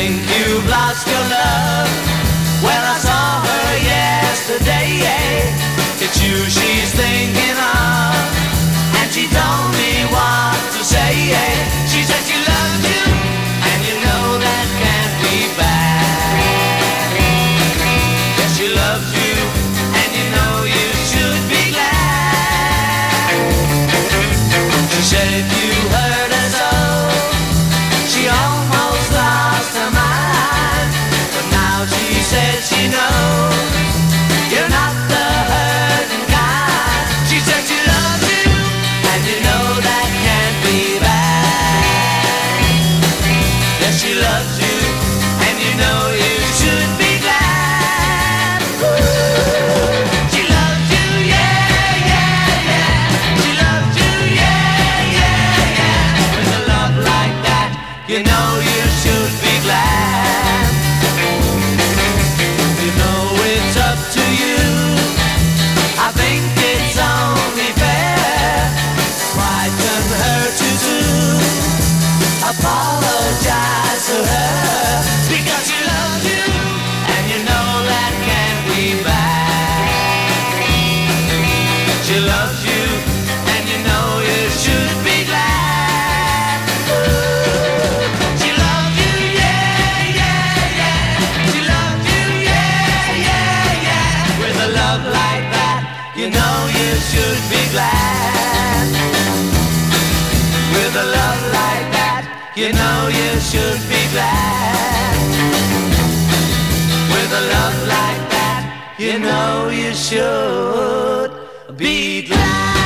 think you've lost she loves you, and you know you should be glad. She loves you, yeah, yeah, yeah. She loves you, yeah, yeah, a love like that, you know. loves you, and you know you should be glad. She you, yeah, yeah, yeah. She you, yeah, yeah, yeah. With a love like that, you know you should be glad. With a love like that, you know you should be glad. With a love like that, you know you should be glad.